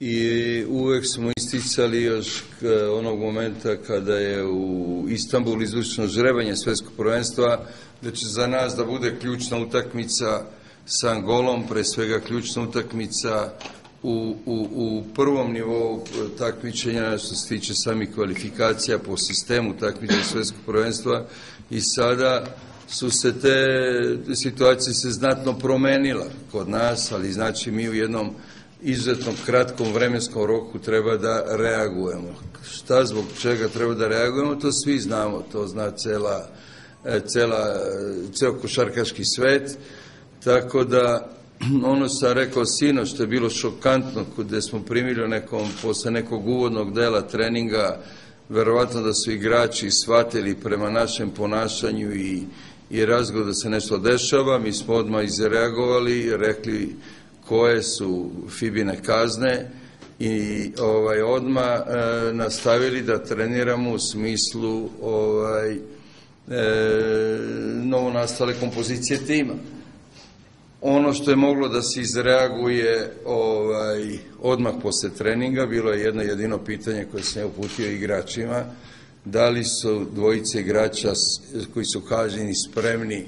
i uvek smo isticali još onog momenta kada je u Istanbulu izvršeno žrebanje svetskog prvenstva, da će za nas da bude ključna utakmica sa Angolom, pre svega ključna utakmica u, u, u prvom nivou takmičenja što se tiče samih kvalifikacija po sistemu takmičenja svetskog prvenstva. I sada su se te situacije se znatno promenila kod nas, ali znači mi u jednom izuzetno kratkom vremenskom roku treba da reagujemo. Šta zbog čega treba da reagujemo, to svi znamo, to zna cela, e, cela, ceo košarkaški svet, tako da ono sam rekao sino što je bilo šokantno gde smo primili nekom, posle nekog uvodnog dela treninga verovatno da su igrači shvatili prema našem ponašanju i, i razgovor da se nešto dešava, mi smo odmah izreagovali, rekli koje su Fibine kazne i ovaj odma e, nastavili da treniramo u smislu ovaj e, novonastale kompozicije tima. Ono što je moglo da se izreaguje ovaj, odmah posle treninga, bilo je jedno jedino pitanje koje sam je uputio igračima, da li su dvojice igrača koji su kaženi spremni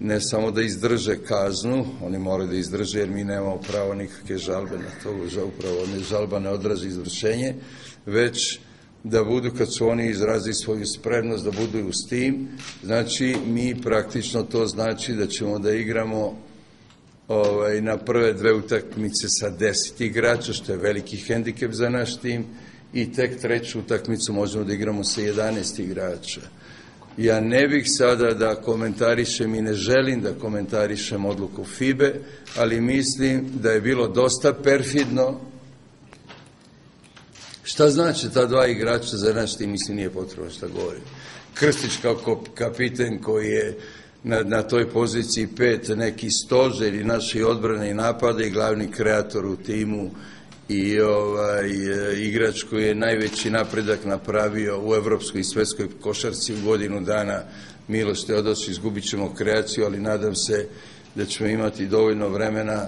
ne samo da izdrže kaznu, oni moraju da izdrže jer mi nemamo pravo nikakve žalbe na to, upravo ne žalba ne odrazi izvršenje, već da budu, kad su oni izrazili svoju spremnost, da budu uz tim, znači mi praktično to znači da ćemo da igramo ovaj, na prve dve utakmice sa deset igrača, što je veliki hendikep za naš tim, i tek treću utakmicu možemo da igramo sa 11 igrača. Ja ne bih sada da komentarišem i ne želim da komentarišem odluku FIBE, ali mislim da je bilo dosta perfidno. Šta znači ta dva igrača za naš tim, mislim nije potrebno šta govorim. Krstić kao kapiten koji je na, na toj poziciji pet neki stožer i naši odbrane i napade i glavni kreator u timu i ovaj, igrač koji je najveći napredak napravio u evropskoj i svetskoj košarci u godinu dana Miloš Teodos, izgubit ćemo kreaciju, ali nadam se da ćemo imati dovoljno vremena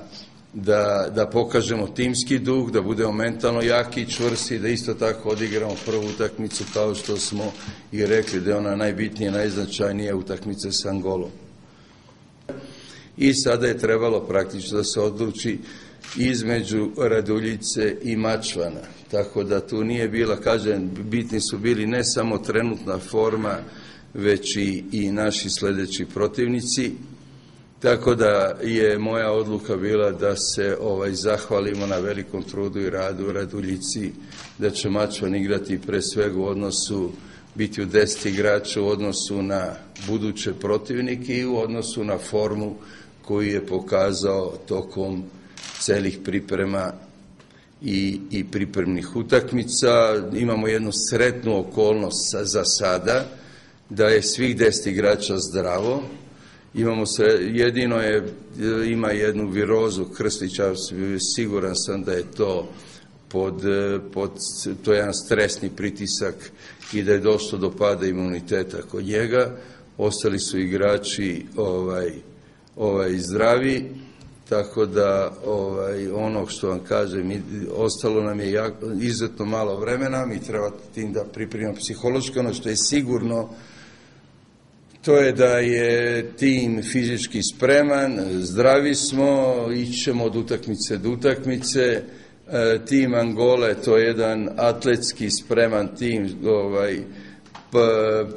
da, da pokažemo timski duh, da budemo mentalno jaki i čvrsti, da isto tako odigramo prvu utakmicu kao što smo i rekli da je ona najbitnija, najznačajnija utakmica sa Angolom. I sada je trebalo praktično da se odluči između Raduljice i Mačvana. Tako da tu nije bila, kažem, bitni su bili ne samo trenutna forma, već i, i naši sledeći protivnici. Tako da je moja odluka bila da se ovaj zahvalimo na velikom trudu i radu Raduljici, da će Mačvan igrati pre svega u odnosu biti u 10 igrača u odnosu na buduće protivnike i u odnosu na formu koju je pokazao tokom celih priprema i, i pripremnih utakmica. Imamo jednu sretnu okolnost za sada, da je svih deset igrača zdravo. Imamo se, jedino je, ima jednu virozu Krstića, siguran sam da je to pod, pod, to je jedan stresni pritisak i da je došlo do pada imuniteta kod njega. Ostali su igrači ovaj, ovaj, zdravi Tako da ovaj, ono što vam kažem, ostalo nam je jako, izuzetno malo vremena, mi treba tim da pripremimo psihološki, ono što je sigurno, to je da je tim fizički spreman, zdravi smo, ićemo od utakmice do utakmice, tim Angole, to je jedan atletski spreman tim, ovaj,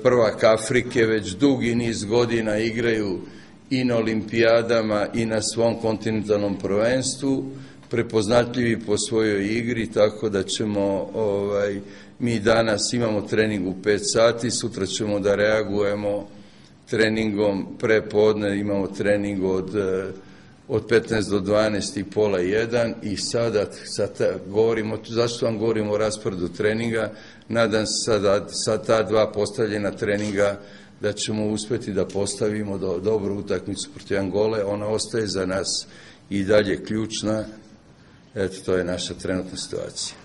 prvak Afrike, već dugi niz godina igraju i na olimpijadama i na svom kontinentalnom prvenstvu, prepoznatljivi po svojoj igri, tako da ćemo, ovaj, mi danas imamo trening u 5 sati, sutra ćemo da reagujemo treningom pre podne, imamo trening od, eh, od 15 do 12 i pola 1 i sada, sada govorimo, zašto vam govorimo o rasporedu treninga, nadam se sada sa ta dva postavljena treninga da ćemo uspeti da postavimo do, dobru utakmicu protiv Angole, ona ostaje za nas i dalje ključna, eto to je naša trenutna situacija.